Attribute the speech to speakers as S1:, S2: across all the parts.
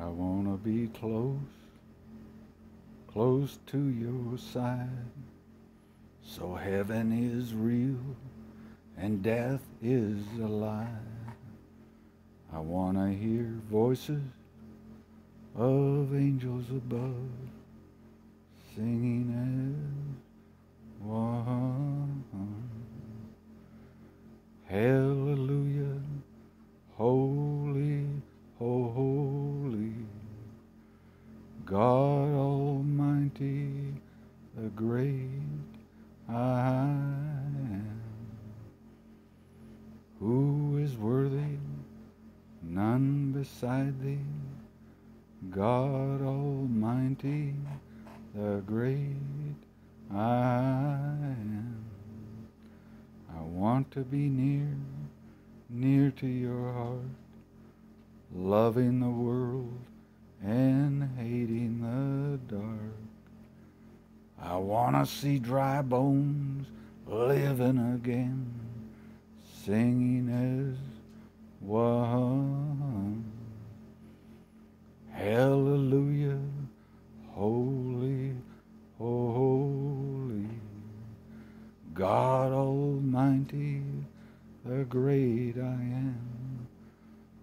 S1: I wanna be close, close to your side. So heaven is real and death is a lie. I wanna hear voices of angels above singing God Almighty, the great I am. Who is worthy? None beside thee. God Almighty, the great I am. I want to be near, near to your heart, loving the world and hating To see dry bones living again, singing as one. Hallelujah, holy, holy, God Almighty, the great I am,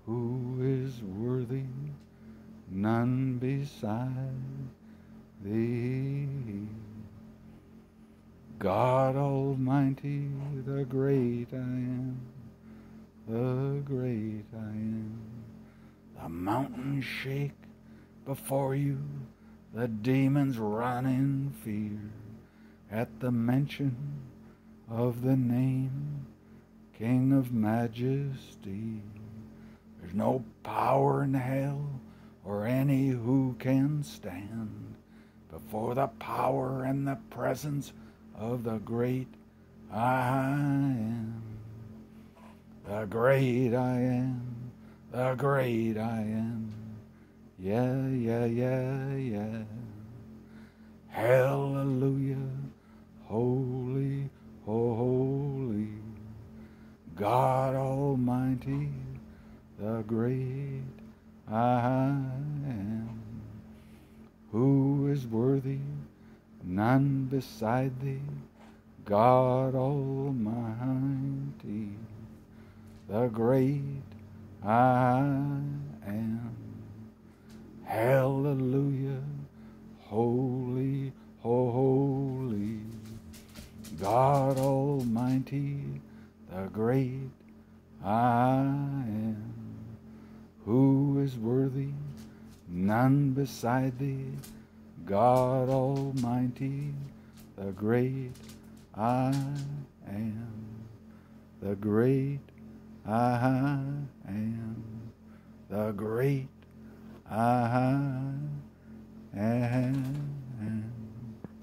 S1: who is worthy, none beside thee. God Almighty, the great I am, the great I am. The mountains shake before you, the demons run in fear at the mention of the name King of Majesty. There's no power in hell or any who can stand before the power and the presence of the great I am. The great I am, the great I am. Yeah, yeah, yeah, yeah. Hallelujah, holy, holy, God Almighty, the great I am. Who is worthy? None beside thee, God Almighty, the great I am. Hallelujah, holy, holy, God Almighty, the great I am. Who is worthy? None beside thee, God Almighty, the great I am. The great I am. The great I am.